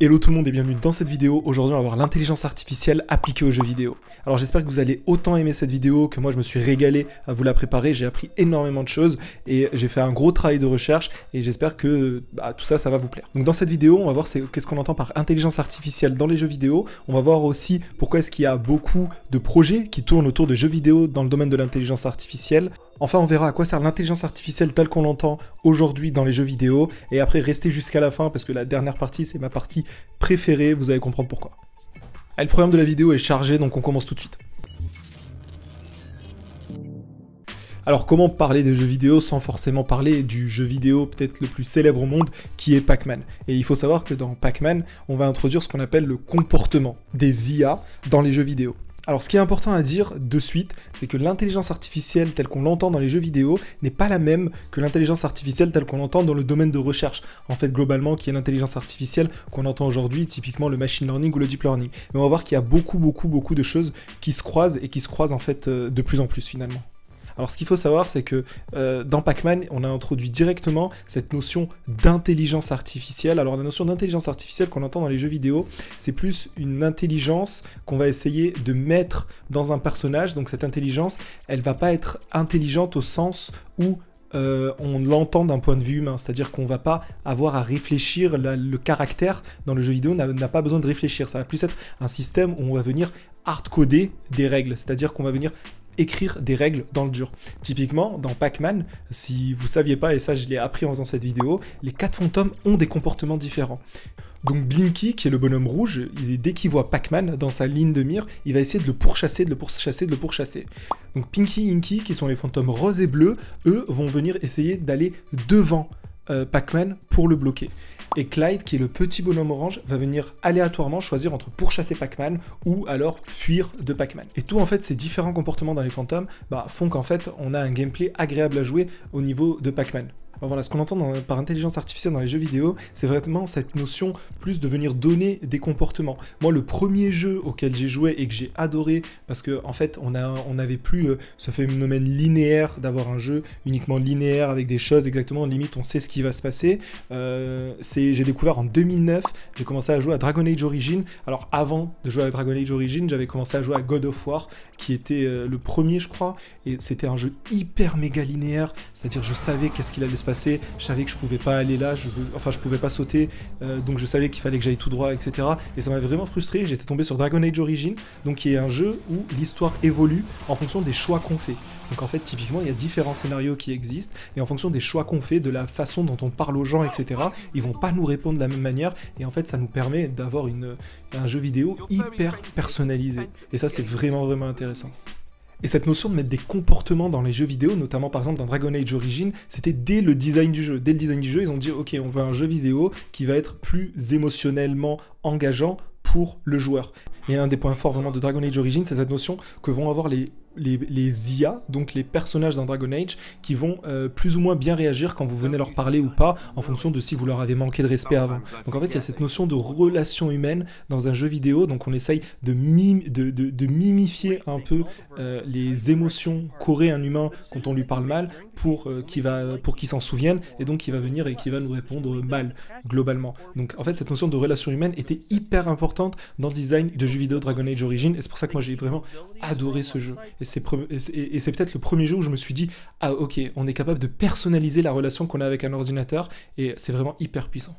Hello tout le monde et bienvenue dans cette vidéo. Aujourd'hui, on va voir l'intelligence artificielle appliquée aux jeux vidéo. Alors j'espère que vous allez autant aimer cette vidéo que moi je me suis régalé à vous la préparer. J'ai appris énormément de choses et j'ai fait un gros travail de recherche et j'espère que bah, tout ça, ça va vous plaire. Donc dans cette vidéo, on va voir qu'est-ce qu'on entend par intelligence artificielle dans les jeux vidéo. On va voir aussi pourquoi est-ce qu'il y a beaucoup de projets qui tournent autour de jeux vidéo dans le domaine de l'intelligence artificielle. Enfin, on verra à quoi sert l'intelligence artificielle telle qu'on l'entend aujourd'hui dans les jeux vidéo. Et après, restez jusqu'à la fin parce que la dernière partie, c'est ma partie préférée. Vous allez comprendre pourquoi. Allez, le programme de la vidéo est chargé, donc on commence tout de suite. Alors comment parler des jeux vidéo sans forcément parler du jeu vidéo peut-être le plus célèbre au monde qui est Pac-Man? Et il faut savoir que dans Pac-Man, on va introduire ce qu'on appelle le comportement des IA dans les jeux vidéo. Alors ce qui est important à dire de suite, c'est que l'intelligence artificielle telle qu'on l'entend dans les jeux vidéo n'est pas la même que l'intelligence artificielle telle qu'on l'entend dans le domaine de recherche. En fait, globalement, qui est l'intelligence artificielle qu'on entend aujourd'hui, typiquement le machine learning ou le deep learning. Mais on va voir qu'il y a beaucoup, beaucoup, beaucoup de choses qui se croisent et qui se croisent en fait euh, de plus en plus finalement. Alors ce qu'il faut savoir, c'est que euh, dans Pac-Man, on a introduit directement cette notion d'intelligence artificielle. Alors la notion d'intelligence artificielle qu'on entend dans les jeux vidéo, c'est plus une intelligence qu'on va essayer de mettre dans un personnage. Donc cette intelligence, elle va pas être intelligente au sens où euh, on l'entend d'un point de vue humain, c'est-à-dire qu'on va pas avoir à réfléchir, le caractère dans le jeu vidéo n'a pas besoin de réfléchir, ça va plus être un système où on va venir hardcoder des règles, c'est-à-dire qu'on va venir écrire des règles dans le dur. Typiquement, dans Pac-Man, si vous saviez pas, et ça je l'ai appris en faisant cette vidéo, les quatre fantômes ont des comportements différents. Donc Blinky, qui est le bonhomme rouge, dès qu'il voit Pac-Man dans sa ligne de mire, il va essayer de le pourchasser, de le pourchasser, de le pourchasser. Donc Pinky, Inky, qui sont les fantômes roses et bleus, eux vont venir essayer d'aller devant euh, Pac-Man pour le bloquer. Et Clyde, qui est le petit bonhomme orange, va venir aléatoirement choisir entre pourchasser Pac-Man ou alors fuir de Pac-Man. Et tout en fait, ces différents comportements dans les fantômes bah, font qu'en fait, on a un gameplay agréable à jouer au niveau de Pac-Man voilà, ce qu'on entend par intelligence artificielle dans les jeux vidéo, c'est vraiment cette notion plus de venir donner des comportements. Moi, le premier jeu auquel j'ai joué et que j'ai adoré, parce que en fait, on n'avait plus euh, ce phénomène linéaire d'avoir un jeu uniquement linéaire avec des choses exactement, limite, on sait ce qui va se passer. Euh, j'ai découvert en 2009, j'ai commencé à jouer à Dragon Age Origin. Alors avant de jouer à Dragon Age Origin, j'avais commencé à jouer à God of War, qui était euh, le premier, je crois, et c'était un jeu hyper méga linéaire, c'est-à-dire je savais qu'est-ce qu'il allait se je savais que je pouvais pas aller là, je, enfin je pouvais pas sauter, euh, donc je savais qu'il fallait que j'aille tout droit, etc. Et ça m'avait vraiment frustré, j'étais tombé sur Dragon Age Origin, donc qui est un jeu où l'histoire évolue en fonction des choix qu'on fait. Donc en fait, typiquement, il y a différents scénarios qui existent, et en fonction des choix qu'on fait, de la façon dont on parle aux gens, etc., ils vont pas nous répondre de la même manière, et en fait, ça nous permet d'avoir un jeu vidéo hyper personnalisé. Et ça, c'est vraiment, vraiment intéressant. Et cette notion de mettre des comportements dans les jeux vidéo, notamment par exemple dans Dragon Age Origin, c'était dès le design du jeu. Dès le design du jeu, ils ont dit ok, on veut un jeu vidéo qui va être plus émotionnellement engageant pour le joueur. Et un des points forts vraiment de Dragon Age Origin, c'est cette notion que vont avoir les les, IA, donc les personnages d'un Dragon Age, qui vont euh, plus ou moins bien réagir quand vous venez leur parler ou pas, en fonction de si vous leur avez manqué de respect avant. Donc en fait, il y a cette notion de relation humaine dans un jeu vidéo, donc on essaye de, de, mimifier un peu euh, les émotions qu'aurait un humain quand on lui parle mal, pour euh, qu'il qu s'en souvienne, et donc il va venir et qui va nous répondre mal, globalement. Donc en fait, cette notion de relation humaine était hyper importante dans le design de jeux vidéo Dragon Age Origin, et c'est pour ça que moi j'ai vraiment adoré ce jeu. Et c'est peut-être le premier jour où je me suis dit, ah ok, on est capable de personnaliser la relation qu'on a avec un ordinateur, et c'est vraiment hyper puissant.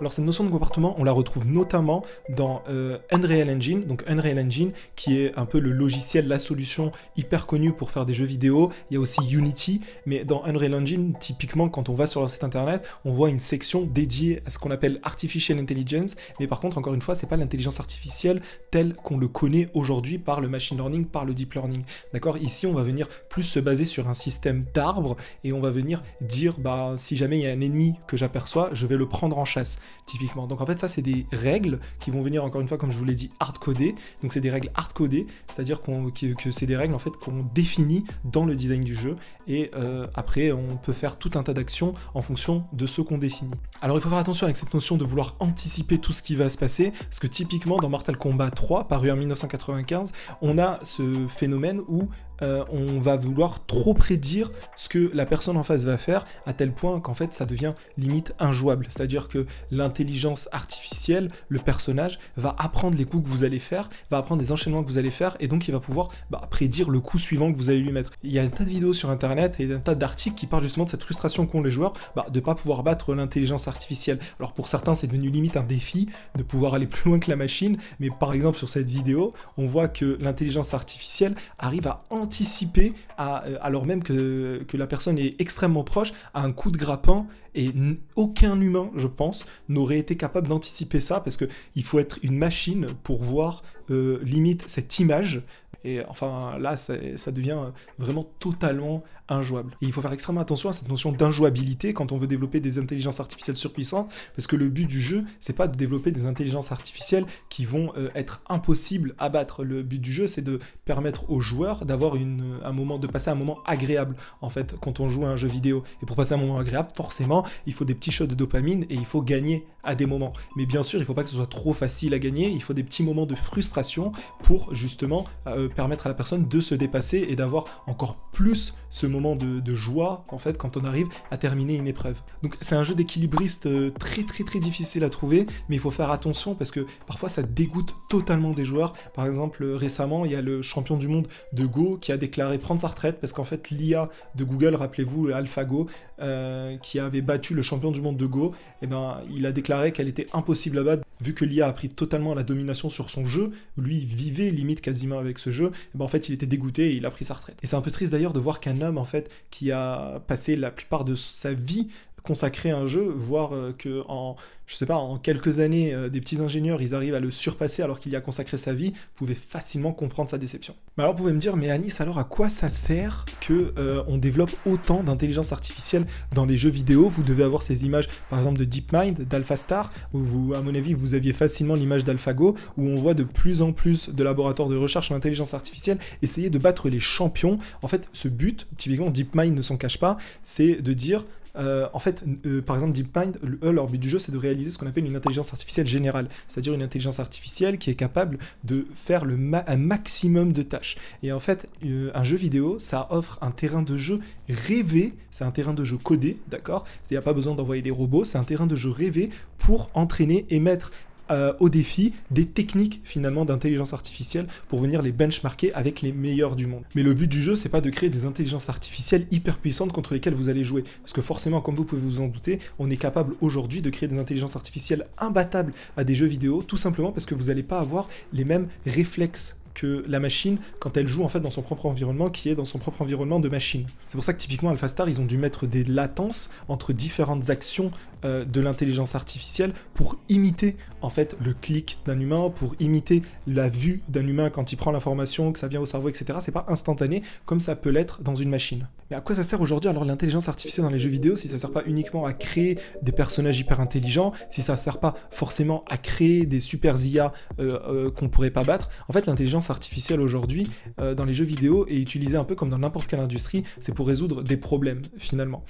Alors cette notion de comportement, on la retrouve notamment dans euh, Unreal Engine, donc Unreal Engine qui est un peu le logiciel, la solution hyper connue pour faire des jeux vidéo. Il y a aussi Unity, mais dans Unreal Engine, typiquement quand on va sur leur site internet, on voit une section dédiée à ce qu'on appelle Artificial Intelligence, mais par contre, encore une fois, c'est pas l'intelligence artificielle telle qu'on le connaît aujourd'hui par le machine learning, par le deep learning. D'accord? Ici, on va venir plus se baser sur un système d'arbres et on va venir dire, bah, si jamais il y a un ennemi que j'aperçois, je vais le prendre en chasse typiquement. Donc en fait, ça, c'est des règles qui vont venir, encore une fois, comme je vous l'ai dit, hard-codées. Donc c'est des règles hard-codées, c'est-à-dire qu'on, que, c'est des règles en fait qu'on définit dans le design du jeu. Et euh, après, on peut faire tout un tas d'actions en fonction de ce qu'on définit. Alors il faut faire attention avec cette notion de vouloir anticiper tout ce qui va se passer, parce que typiquement dans Mortal Kombat 3, paru en 1995, on a ce phénomène où euh, on va vouloir trop prédire ce que la personne en face va faire, à tel point qu'en fait ça devient limite injouable. C'est-à-dire que l'intelligence artificielle, le personnage, va apprendre les coups que vous allez faire, va apprendre des enchaînements que vous allez faire, et donc il va pouvoir bah, prédire le coup suivant que vous allez lui mettre. Il y a un tas de vidéos sur internet et un tas d'articles qui parlent justement de cette frustration qu'ont les joueurs bah, de ne pas pouvoir battre l'intelligence artificielle. Alors pour certains c'est devenu limite un défi de pouvoir aller plus loin que la machine, mais par exemple sur cette vidéo, on voit que l'intelligence artificielle arrive à anticiper, euh, alors même que, la personne est extrêmement proche, à un coup de grappin et aucun humain, je pense, n'aurait été capable d'anticiper ça parce qu'il faut être une machine pour voir euh, limite cette image. Et enfin là, ça, devient vraiment totalement Et il faut faire extrêmement attention à cette notion d'injouabilité quand on veut développer des intelligences artificielles surpuissantes, parce que le but du jeu, c'est pas de développer des intelligences artificielles qui vont euh, être impossibles à battre. Le but du jeu, c'est de permettre aux joueurs d'avoir un moment, de passer un moment agréable en fait quand on joue à un jeu vidéo. Et pour passer un moment agréable, forcément, il faut des petits shots de dopamine et il faut gagner à des moments. Mais bien sûr, il faut pas que ce soit trop facile à gagner. Il faut des petits moments de frustration pour justement euh, permettre à la personne de se dépasser et d'avoir encore plus ce moment de, joie, en fait, quand on arrive à terminer une épreuve. Donc c'est un jeu d'équilibriste euh, très très très difficile à trouver, mais il faut faire attention parce que parfois ça dégoûte totalement des joueurs. Par exemple, récemment, il y a le champion du monde de Go qui a déclaré prendre sa retraite parce qu'en fait, l'IA de Google, rappelez-vous, AlphaGo, euh, qui avait battu le champion du monde de Go, et eh ben, il a déclaré qu'elle était impossible à battre vu que l'IA a pris totalement la domination sur son jeu, lui vivait limite quasiment avec ce jeu, et eh ben en fait il était dégoûté et il a pris sa retraite. Et c'est un peu triste d'ailleurs de voir qu'un homme en qui a passé la plupart de sa vie consacré à un jeu, voir euh, que en, je sais pas, en quelques années, euh, des petits ingénieurs, ils arrivent à le surpasser alors qu'il y a consacré sa vie, vous pouvez facilement comprendre sa déception. Mais alors vous pouvez me dire, mais Anis, alors à quoi ça sert que euh, on développe autant d'intelligence artificielle dans les jeux vidéo? Vous devez avoir ces images, par exemple, de DeepMind, d'AlphaStar, où vous, à mon avis, vous aviez facilement l'image d'AlphaGo, où on voit de plus en plus de laboratoires de recherche en intelligence artificielle essayer de battre les champions. En fait, ce but, typiquement, DeepMind ne s'en cache pas, c'est de dire euh, en fait, euh, par exemple, DeepMind, leur but du jeu, c'est de réaliser ce qu'on appelle une intelligence artificielle générale, c'est-à-dire une intelligence artificielle qui est capable de faire le un maximum de tâches. Et en fait, euh, un jeu vidéo, ça offre un terrain de jeu rêvé, c'est un terrain de jeu codé, d'accord? Il n'y a pas besoin d'envoyer des robots, c'est un terrain de jeu rêvé pour entraîner et mettre euh, au défi des techniques finalement d'intelligence artificielle pour venir les benchmarker avec les meilleurs du monde. Mais le but du jeu, c'est pas de créer des intelligences artificielles hyper puissantes contre lesquelles vous allez jouer. Parce que forcément, comme vous pouvez vous en douter, on est capable aujourd'hui de créer des intelligences artificielles imbattables à des jeux vidéo, tout simplement parce que vous n'allez pas avoir les mêmes réflexes que la machine quand elle joue en fait dans son propre environnement qui est dans son propre environnement de machine. C'est pour ça que typiquement AlphaStar ils ont dû mettre des latences entre différentes actions euh, de l'intelligence artificielle pour imiter en fait le clic d'un humain, pour imiter la vue d'un humain quand il prend l'information, que ça vient au cerveau, etc. C'est pas instantané comme ça peut l'être dans une machine. Mais à quoi ça sert aujourd'hui alors l'intelligence artificielle dans les jeux vidéo si ça sert pas uniquement à créer des personnages hyper intelligents, si ça sert pas forcément à créer des super IA euh, euh, qu'on pourrait pas battre? En fait, l'intelligence artificielle aujourd'hui dans les jeux vidéo est utilisée un peu comme dans n'importe quelle industrie, c'est pour résoudre des problèmes finalement.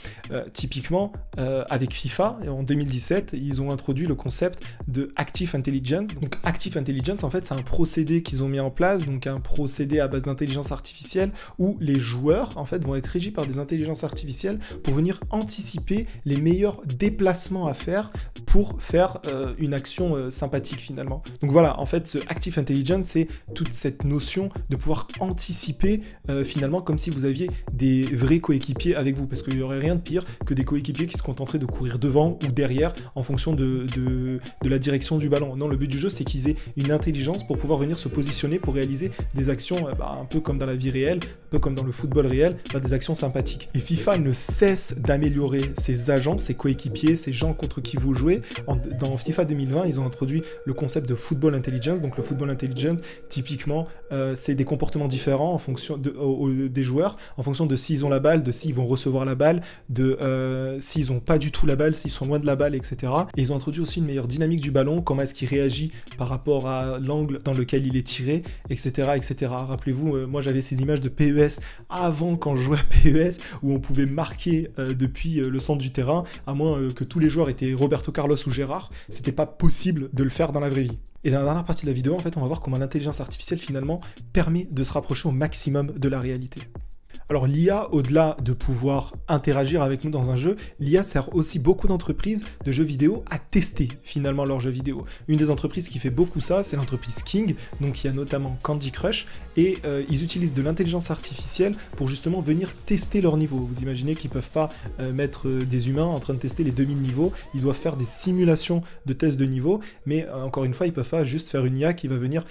typiquement avec FIFA, en 2017, ils ont introduit le concept de Active Intelligence. Donc Active Intelligence, en fait, c'est un procédé qu'ils ont mis en place, donc un procédé à base d'intelligence artificielle où les joueurs, en fait, vont être régis par des intelligences artificielles pour venir anticiper les meilleurs déplacements à faire pour faire euh, une action euh, sympathique finalement. Donc voilà, en fait, Active Intelligence, c'est toute cette notion de pouvoir anticiper euh, finalement comme si vous aviez des vrais coéquipiers avec vous, parce qu'il n'y aurait rien de pire que des coéquipiers qui se contenteraient de courir devant ou derrière en fonction de, de, la direction du ballon. Non, le but du jeu, c'est qu'ils aient une intelligence pour pouvoir venir se positionner pour réaliser des actions euh, bah, un peu comme dans la vie réelle, un peu comme dans le football réel, bah, des actions sympathiques. Et FIFA ne cesse d'améliorer ses agents, ses coéquipiers, ses gens contre qui vous jouez. dans FIFA 2020, ils ont introduit le concept de football intelligence. Donc le football intelligence, typiquement, euh, c'est des comportements différents en fonction de, des joueurs, en fonction de s'ils ont la balle, de s'ils vont recevoir la balle, de euh, s'ils n'ont pas du tout la balle, s'ils sont loin de la balle, etc. Et ils ont introduit aussi une meilleure dynamique du ballon, comment est-ce qu'il réagit par rapport à l'angle dans lequel il est tiré, etc. etc. Rappelez-vous, euh, moi j'avais ces images de PES avant quand je jouais à PES, où on pouvait marquer euh, depuis euh, le centre du terrain, à moins que tous les joueurs étaient Roberto Carlos ou Gérard, c'était pas possible de le faire dans la vraie vie. Et dans la dernière partie de la vidéo, en fait, on va voir comment l'intelligence artificielle finalement permet de se rapprocher au maximum de la réalité. Alors l'IA, au-delà de pouvoir interagir avec nous dans un jeu, l'IA sert aussi beaucoup d'entreprises de jeux vidéo à tester finalement leurs jeux vidéo. Une des entreprises qui fait beaucoup ça, c'est l'entreprise King, donc il y a notamment Candy Crush, et euh, ils utilisent de l'intelligence artificielle pour justement venir tester leur niveau. Vous imaginez qu'ils peuvent pas euh, mettre euh, des humains en train de tester les 2000 niveaux, ils doivent faire des simulations de tests de niveau, mais encore une fois, ils peuvent pas juste faire une IA qui va venir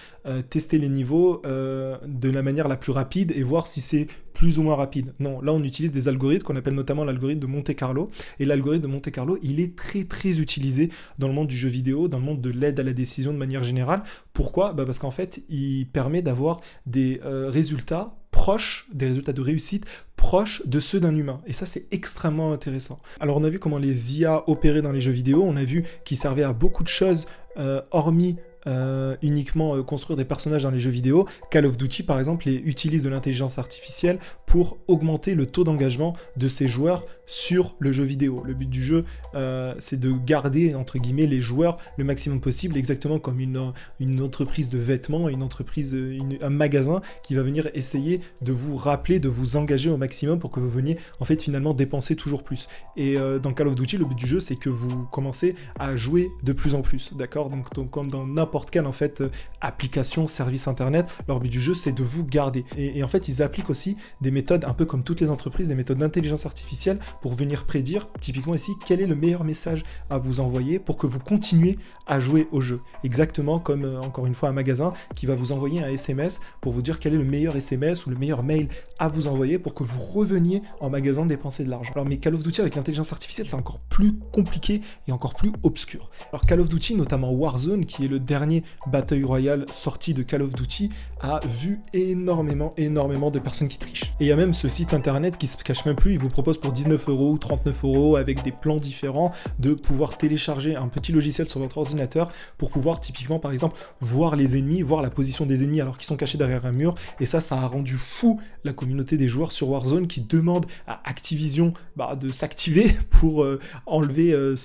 tester les niveaux de la manière la plus rapide et voir si c'est plus ou moins rapide. Non, là on utilise des algorithmes qu'on appelle notamment l'algorithme de Monte Carlo. Et l'algorithme de Monte Carlo, il est très très utilisé dans le monde du jeu vidéo, dans le monde de l'aide à la décision de manière générale. Pourquoi? Bah Parce qu'en fait, il permet d'avoir des euh, résultats proches, des résultats de réussite proches de ceux d'un humain. Et ça, c'est extrêmement intéressant. Alors, on a vu comment les IA opéraient dans les jeux vidéo, on a vu qu'ils servaient à beaucoup de choses, euh, hormis euh, uniquement euh, construire des personnages dans les jeux vidéo. Call of Duty, par exemple, utilise de l'intelligence artificielle pour augmenter le taux d'engagement de ses joueurs sur le jeu vidéo. Le but du jeu, euh, c'est de garder, entre guillemets, les joueurs le maximum possible, exactement comme une, entreprise de vêtements, une entreprise, un magasin qui va venir essayer de vous rappeler, de vous engager au maximum pour que vous veniez, en fait, finalement, dépenser toujours plus. Et dans Call of Duty, le but du jeu, c'est que vous commencez à jouer de plus en plus, d'accord? Donc, donc, comme dans n'importe quelle en fait euh, application, service internet, leur but du jeu c'est de vous garder. Et, en fait ils appliquent aussi des méthodes, un peu comme toutes les entreprises, des méthodes d'intelligence artificielle pour venir prédire, typiquement ici, quel est le meilleur message à vous envoyer pour que vous continuez à jouer au jeu. Exactement comme euh, encore une fois un magasin qui va vous envoyer un SMS pour vous dire quel est le meilleur SMS ou le meilleur mail à vous envoyer pour que vous reveniez en magasin dépenser de l'argent. Alors mais Call of Duty avec l'intelligence artificielle c'est encore plus compliqué et encore plus obscur. Alors Call of Duty, notamment Warzone, qui est le dernier Battle Royale sorti de Call of Duty a vu énormément, énormément de personnes qui trichent. Et il y a même ce site internet qui se cache même plus, il vous propose pour 19 euros ou 39 euros avec des plans différents de pouvoir télécharger un petit logiciel sur votre ordinateur pour pouvoir typiquement par exemple voir les ennemis, voir la position des ennemis alors qu'ils sont cachés derrière un mur. Et ça, ça a rendu fou la communauté des joueurs sur Warzone qui demande à Activision bah, de s'activer pour euh, enlever euh,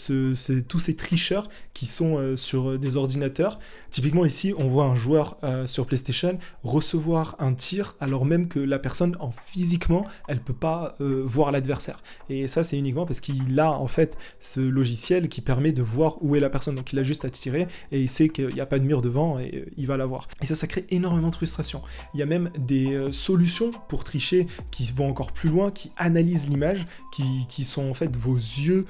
tous ces tricheurs qui sont euh, sur des ordinateurs Typiquement ici, on voit un joueur euh, sur PlayStation recevoir un tir alors même que la personne en physiquement, elle peut pas euh, voir l'adversaire. Et ça, c'est uniquement parce qu'il a en fait ce logiciel qui permet de voir où est la personne. Donc il a juste à tirer et il sait qu'il n'y a pas de mur devant et euh, il va la voir. Et ça, ça crée énormément de frustration. Il y a même des solutions pour tricher qui vont encore plus loin, qui analysent l'image, qui, qui, sont en fait vos yeux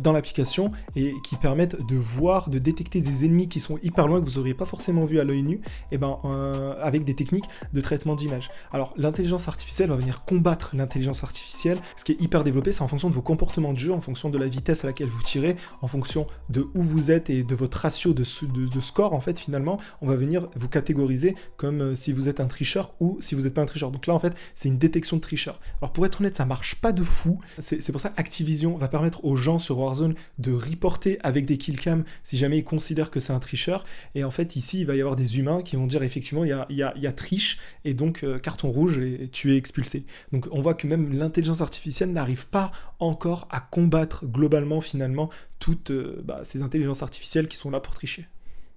dans l'application et qui permettent de voir, de détecter des ennemis qui sont hyper loin que vous auriez pas forcément vu à l'œil nu, et eh ben, euh, avec des techniques de traitement d'image. Alors l'intelligence artificielle va venir combattre l'intelligence artificielle. Ce qui est hyper développé, c'est en fonction de vos comportements de jeu, en fonction de la vitesse à laquelle vous tirez, en fonction de où vous êtes et de votre ratio de, score, en fait, finalement, on va venir vous catégoriser comme euh, si vous êtes un tricheur ou si vous n'êtes pas un tricheur. Donc là, en fait, c'est une détection de tricheur. Alors pour être honnête, ça marche pas de fou. C'est pour ça qu'Activision va permettre aux gens sur Warzone de reporter avec des killcams si jamais ils considèrent que c'est un tricheur. Et en fait, ici, il va y avoir des humains qui vont dire effectivement, il y a, triche, et donc euh, carton rouge, et, tu es expulsé. Donc on voit que même l'intelligence artificielle n'arrive pas encore à combattre globalement, finalement, toutes euh, bah, ces intelligences artificielles qui sont là pour tricher.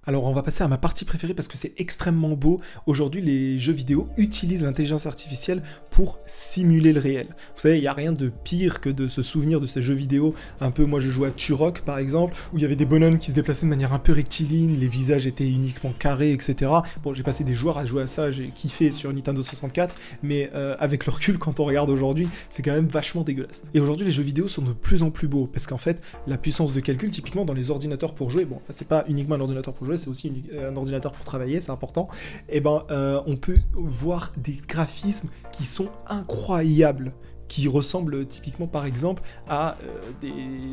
Alors on va passer à ma partie préférée parce que c'est extrêmement beau. Aujourd'hui les jeux vidéo utilisent l'intelligence artificielle pour simuler le réel. Vous savez, il n'y a rien de pire que de se souvenir de ces jeux vidéo. Un peu, moi je jouais à Turok par exemple, où il y avait des bonhommes qui se déplaçaient de manière un peu rectiligne, les visages étaient uniquement carrés, etc. Bon, j'ai passé des joueurs à jouer à ça, j'ai kiffé sur Nintendo 64, mais euh, avec le recul, quand on regarde aujourd'hui, c'est quand même vachement dégueulasse. Et aujourd'hui les jeux vidéo sont de plus en plus beaux, parce qu'en fait, la puissance de calcul, typiquement dans les ordinateurs pour jouer, bon, c'est pas uniquement un ordinateur pour jouer, c'est aussi un ordinateur pour travailler, c'est important, et eh ben euh, on peut voir des graphismes qui sont incroyables qui ressemblent typiquement par exemple à euh,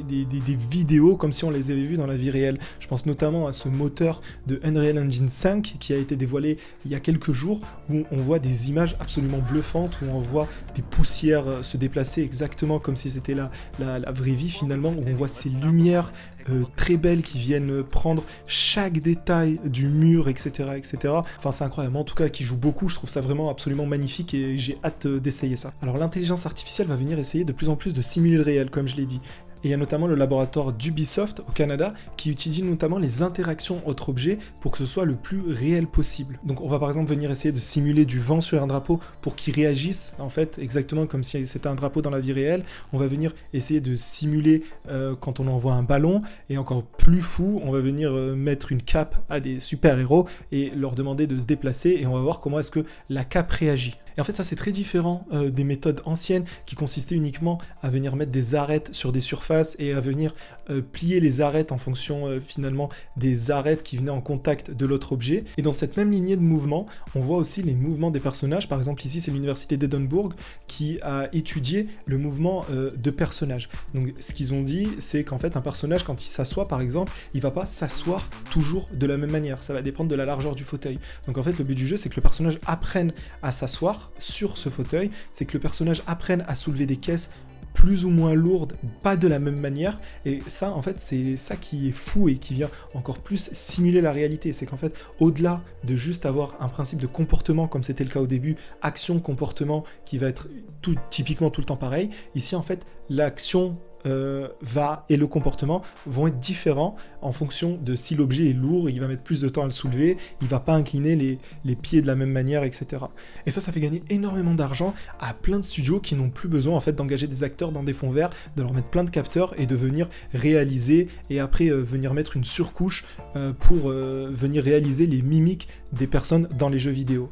des, des, vidéos comme si on les avait vues dans la vie réelle. Je pense notamment à ce moteur de Unreal Engine 5 qui a été dévoilé il y a quelques jours où on voit des images absolument bluffantes, où on voit des poussières euh, se déplacer exactement comme si c'était la, la, vraie vie finalement, où on voit ces lumières euh, très belles qui viennent prendre chaque détail du mur, etc. etc. Enfin c'est incroyable, en tout cas qui joue beaucoup, je trouve ça vraiment absolument magnifique et j'ai hâte d'essayer ça. Alors l'intelligence artificielle va venir essayer de plus en plus de simuler le réel, comme je l'ai dit. Et il y a notamment le laboratoire d'Ubisoft au Canada qui utilise notamment les interactions entre objets pour que ce soit le plus réel possible. Donc on va par exemple venir essayer de simuler du vent sur un drapeau pour qu'il réagisse en fait exactement comme si c'était un drapeau dans la vie réelle. On va venir essayer de simuler euh, quand on envoie un ballon et encore plus fou, on va venir euh, mettre une cape à des super-héros et leur demander de se déplacer et on va voir comment est-ce que la cape réagit. Et en fait ça c'est très différent euh, des méthodes anciennes qui consistaient uniquement à venir mettre des arêtes sur des surfaces et à venir euh, plier les arêtes en fonction euh, finalement des arêtes qui venaient en contact de l'autre objet. Et dans cette même lignée de mouvement, on voit aussi les mouvements des personnages. Par exemple ici c'est l'université d'Edinburgh qui a étudié le mouvement de personnages. Donc ce qu'ils ont dit c'est qu'en fait un personnage quand il s'assoit par exemple, il va pas s'asseoir toujours de la même manière. Ça va dépendre de la largeur du fauteuil. Donc en fait le but du jeu c'est que le personnage apprenne à s'asseoir sur ce fauteuil, c'est que le personnage apprenne à soulever des caisses plus ou moins lourde, pas de la même manière. Et ça, en fait, c'est ça qui est fou et qui vient encore plus simuler la réalité. C'est qu'en fait, au-delà de juste avoir un principe de comportement, comme c'était le cas au début, action, comportement, qui va être tout, typiquement tout le temps pareil, ici, en fait, l'action euh, va et le comportement vont être différents en fonction de si l'objet est lourd, il va mettre plus de temps à le soulever, il va pas incliner les, pieds de la même manière, etc. Et ça, ça fait gagner énormément d'argent à plein de studios qui n'ont plus besoin en fait d'engager des acteurs dans des fonds verts, de leur mettre plein de capteurs et de venir réaliser et après euh, venir mettre une surcouche euh, pour venir réaliser les mimiques des personnes dans les jeux vidéo.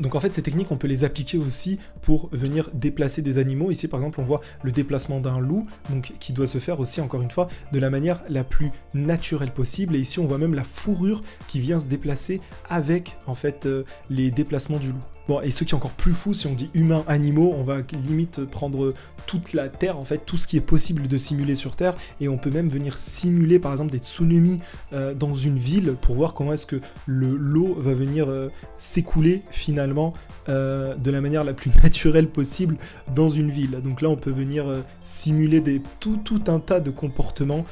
Donc en fait, ces techniques, on peut les appliquer aussi pour venir déplacer des animaux. Ici, par exemple, on voit le déplacement d'un loup, qui doit se faire aussi, encore une fois, de la manière la plus naturelle possible. Et ici, on voit même la fourrure qui vient se déplacer avec, en fait, euh, les déplacements du loup. Bon, et ce qui est encore plus fou, si on dit humains, animaux, on va limite prendre toute la Terre, en fait, tout ce qui est possible de simuler sur Terre, et on peut même venir simuler, par exemple, des tsunamis euh, dans une ville pour voir comment est-ce que le l'eau va venir euh, s'écouler finalement euh, de la manière la plus naturelle possible dans une ville. Donc là, on peut venir simuler tout un tas de comportements,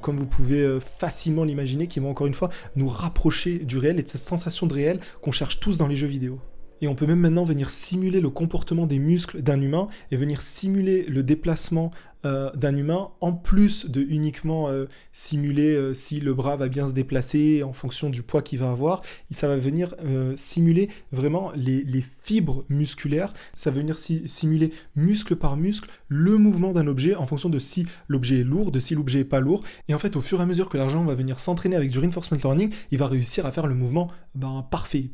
comme vous pouvez facilement l'imaginer, qui vont encore une fois nous rapprocher du réel et de cette sensation de réel qu'on cherche tous dans les jeux vidéo. Et on peut même maintenant venir simuler le comportement des muscles d'un humain et venir simuler le déplacement euh, d'un humain en plus de uniquement euh, simuler euh, si le bras va bien se déplacer en fonction du poids qu'il va avoir. ça va venir simuler vraiment les, fibres musculaires. Ça va venir simuler muscle par muscle le mouvement d'un objet en fonction de si l'objet est lourd, de si l'objet est pas lourd. Et en fait, au fur et à mesure que l'argent va venir s'entraîner avec du reinforcement learning, il va réussir à faire le mouvement ben, parfait.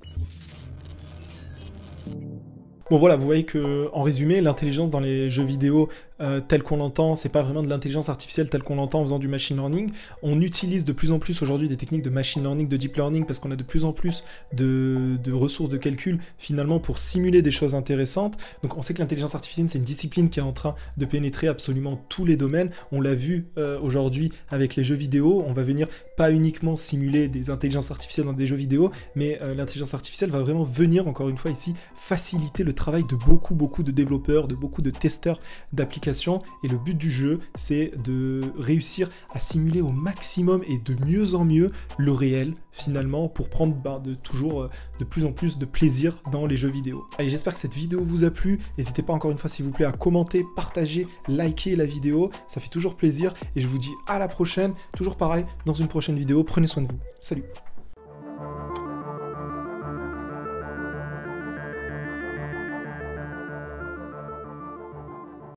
Bon voilà, vous voyez que en résumé, l'intelligence dans les jeux vidéo euh, telle qu'on l'entend, c'est pas vraiment de l'intelligence artificielle telle qu'on l'entend en faisant du machine learning. On utilise de plus en plus aujourd'hui des techniques de machine learning, de deep learning, parce qu'on a de plus en plus de, ressources de calcul finalement pour simuler des choses intéressantes. Donc on sait que l'intelligence artificielle c'est une discipline qui est en train de pénétrer absolument tous les domaines. On l'a vu euh, aujourd'hui avec les jeux vidéo. On va venir pas uniquement simuler des intelligences artificielles dans des jeux vidéo, mais euh, l'intelligence artificielle va vraiment venir encore une fois ici faciliter le travail de beaucoup, beaucoup de développeurs, de beaucoup de testeurs d'applications. Et le but du jeu, c'est de réussir à simuler au maximum et de mieux en mieux le réel, finalement, pour prendre bah, de toujours euh, de plus en plus de plaisir dans les jeux vidéo. Allez, j'espère que cette vidéo vous a plu. N'hésitez pas encore une fois, s'il vous plaît, à commenter, partager, liker la vidéo. Ça fait toujours plaisir. Et je vous dis à la prochaine. Toujours pareil, dans une prochaine vidéo. Prenez soin de vous. Salut